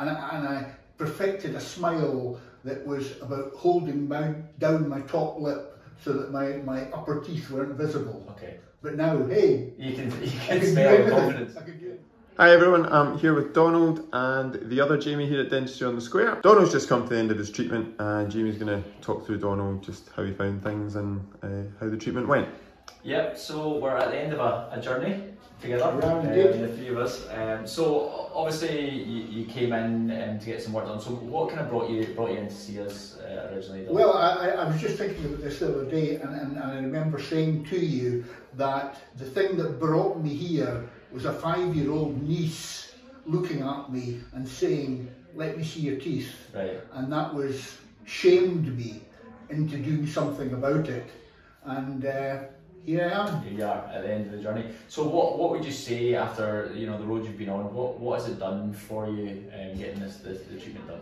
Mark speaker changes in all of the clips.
Speaker 1: and I, and I perfected a smile that was about holding my, down my top lip so that my, my upper teeth weren't visible.
Speaker 2: Okay.
Speaker 1: But now, hey,
Speaker 2: You can you can
Speaker 1: can do
Speaker 2: smell confidence.
Speaker 1: I can do it.
Speaker 3: Hi everyone, I'm here with Donald and the other Jamie here at Dentistry on the Square. Donald's just come to the end of his treatment and Jamie's going to talk through Donald, just how he found things and uh, how the treatment went.
Speaker 2: Yep, so we're at the end of a, a journey together, um, the three of us. Um, so obviously you, you came in um, to get some work done. So what kind of brought you brought you in to see us uh, originally?
Speaker 1: Well, I, I- I was just thinking about this the other day, and, and, and I remember saying to you that the thing that brought me here was a five-year-old niece looking at me and saying, "Let me see your teeth,"
Speaker 2: right.
Speaker 1: and that was shamed me into doing something about it, and uh, here I am.
Speaker 2: Here you are at the end of the journey. So what what would you say after you know the road you've been on? What what has it done for you um, getting this, this the treatment done?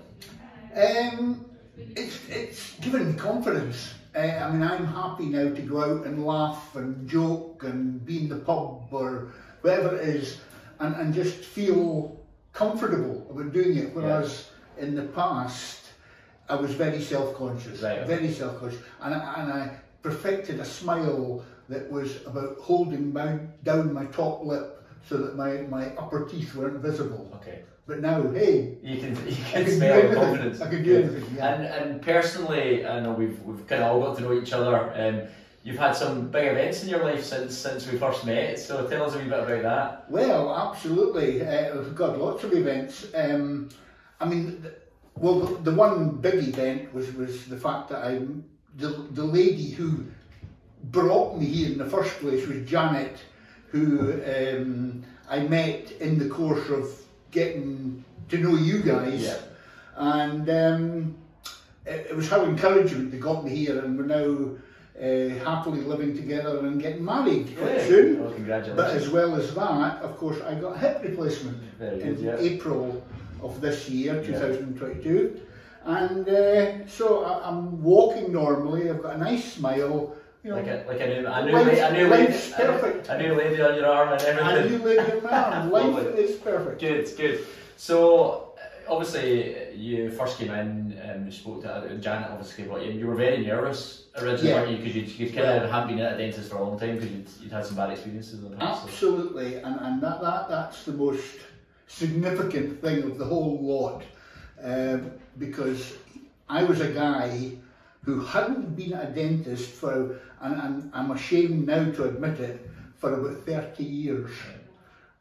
Speaker 1: Um, it's it's given me confidence. Uh, I mean, I'm happy now to go out and laugh and joke and be in the pub or wherever it is, and, and just feel comfortable about doing it. Whereas in the past, I was very self-conscious,
Speaker 2: Right,
Speaker 1: very self-conscious, and I, and I perfected a smile that was about holding my, down my top lip so that my, my upper teeth weren't visible.
Speaker 2: Okay.
Speaker 1: But now, hey,
Speaker 2: You can you can
Speaker 1: can
Speaker 2: smell confidence.
Speaker 1: I can do anything. Yeah.
Speaker 2: And and personally, I know we've we've kind of all got to know each other. Um, you've had some big events in your life since since we first met. So tell us a wee bit about that.
Speaker 1: Well, absolutely. Uh, we've got lots of events. Um, I mean, well, the, the one big event was, was the fact that I, the, the lady who brought me here in the first place was Janet, who um, I met in the course of getting to know you guys.
Speaker 2: Yeah.
Speaker 1: And um, it, it was her encouragement that got me here, and we're now uh, happily living together and getting married quite soon.
Speaker 2: Well, congratulations.
Speaker 1: But as well as that, of course, I got hip replacement
Speaker 2: Very good,
Speaker 1: in
Speaker 2: yeah.
Speaker 1: April of this year,
Speaker 2: Yeah.
Speaker 1: 2022. And uh, so I, I'm walking normally, I've got a nice smile, you know,
Speaker 2: like a like a new a new
Speaker 1: Life's-
Speaker 2: lady, a new lady,
Speaker 1: life's perfect.
Speaker 2: a new lady on your arm and
Speaker 1: and
Speaker 2: everything.
Speaker 1: you live in my arm. Life is perfect.
Speaker 2: Good, good. So uh, obviously you first came in and you spoke to uh, Janet. Obviously, brought you in. You were very nervous originally,
Speaker 1: Yeah.
Speaker 2: weren't you? Because you kind of hadn't been at a dentist for a long time because you'd, you'd had some bad experiences in the past. so-
Speaker 1: Absolutely, and, and that, that that's the most significant thing of the whole lot, um, because I was a guy who hadn't been a dentist for, and, and I'm ashamed now to admit it, for about 30 years.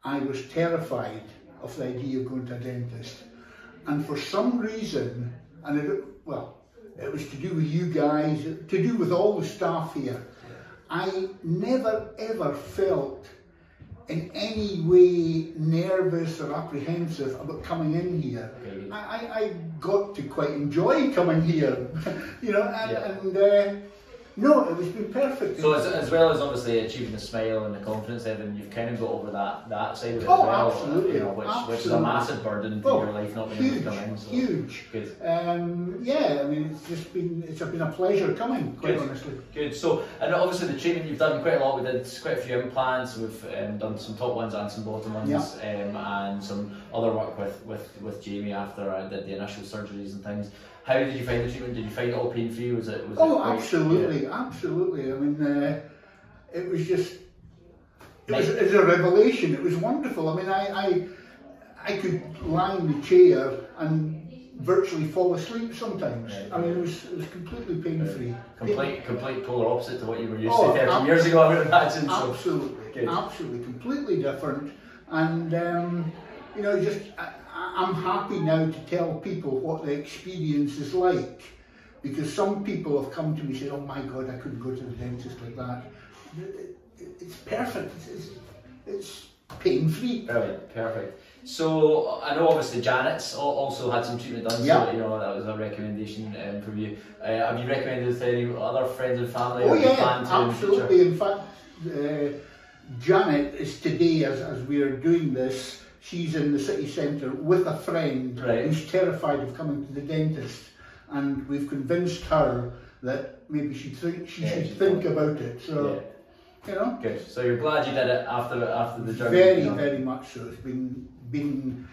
Speaker 1: I was terrified of the idea of going to a dentist. And for some reason, and it, well, it was to do with you guys, to do with all the staff here, I never ever felt in any way nervous or apprehensive about coming in here.
Speaker 2: Okay.
Speaker 1: I, I, got to quite enjoy coming here, you know, and,
Speaker 2: Yeah.
Speaker 1: and uh, no, it was been perfect.
Speaker 2: So as, as well as obviously achieving the smile and the confidence, Evan, you've kind of got over that that side of it
Speaker 1: Oh,
Speaker 2: as well.
Speaker 1: absolutely,
Speaker 2: You know, which, which is a massive burden to
Speaker 1: Oh,
Speaker 2: your life not being able
Speaker 1: huge,
Speaker 2: to come in. So.
Speaker 1: huge.
Speaker 2: Good.
Speaker 1: Um, yeah, I mean, it's just been it's been a pleasure coming, quite
Speaker 2: Good.
Speaker 1: honestly.
Speaker 2: Good. So, and obviously the treatment you've done quite a lot. We did quite a few implants. We've um, done some top ones and some bottom ones, um, and some other work with, with, with Jamie after I did the initial surgeries and things. How did you find the treatment? Did you find it all pain free? Was it? Was
Speaker 1: Oh,
Speaker 2: quite-
Speaker 1: absolutely, absolutely. I mean, uh, it was just it was, it was a revelation. It was wonderful. I mean, I I, I could lie in the chair and virtually fall asleep sometimes.
Speaker 2: Right.
Speaker 1: I mean, it was it was completely pain free.
Speaker 2: Yeah. Complete, complete polar opposite to what you were used
Speaker 1: Oh,
Speaker 2: to 30 years ago, I would imagine. So.
Speaker 1: Absolutely,
Speaker 2: Good.
Speaker 1: absolutely, completely different. And um, you know, just I- I'm happy now to tell people what the experience is like, because some people have come to me and said, "Oh my God, I couldn't go to the dentist like that." It- it- It's perfect. It's, it's, it's pain free.
Speaker 2: Brilliant, perfect. So I know obviously Janet's also had some treatment done,
Speaker 1: Yeah.
Speaker 2: so you know that was a recommendation um, from you. Uh, have you recommended to any other friends and family?
Speaker 1: Oh
Speaker 2: or do you
Speaker 1: yeah,
Speaker 2: to in
Speaker 1: absolutely. In fact, uh, Janet is today, as, as we are doing this, she's in the city centre with a friend
Speaker 2: Right.
Speaker 1: who's terrified of coming to the dentist, and we've convinced her that maybe she think she
Speaker 2: Yeah,
Speaker 1: should think about it. So you know,
Speaker 2: Good. So you're glad you did it after after the journey.
Speaker 1: very very much so. It's been been.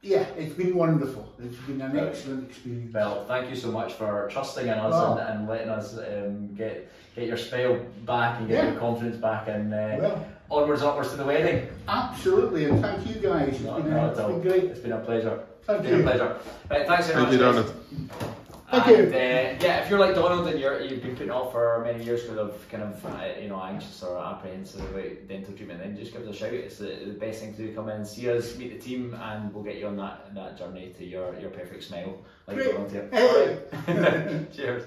Speaker 1: Yeah, it's been wonderful. It's been an
Speaker 2: Right.
Speaker 1: excellent experience.
Speaker 2: Well, thank you so much for trusting in us
Speaker 1: Oh.
Speaker 2: and, and letting us um, get get your spell back and get
Speaker 1: Yeah.
Speaker 2: your confidence back and uh,
Speaker 1: Well,
Speaker 2: onwards upwards to the wedding.
Speaker 1: absolutely, and thank you guys. It's
Speaker 2: Not-
Speaker 1: been,
Speaker 2: not
Speaker 1: a,
Speaker 2: at
Speaker 1: it's
Speaker 2: all.
Speaker 1: been great.
Speaker 2: It's been a pleasure.
Speaker 1: Thank
Speaker 2: It's been a
Speaker 1: you.
Speaker 2: pleasure. Right, thanks very
Speaker 3: Thank
Speaker 2: much.
Speaker 3: you,
Speaker 1: Thank
Speaker 2: and. Uh, yeah, if you're like Donald and you're, you've been putting off for many years because of kind of uh, you know anxious or apprehensive about dental treatment, then just give us a shout. It's the, the best thing to do. Come in, see us, meet the team, and we'll get you on that that journey to your your perfect smile. Like
Speaker 1: Great.
Speaker 2: Donald.
Speaker 1: Hey.
Speaker 2: Right. Cheers.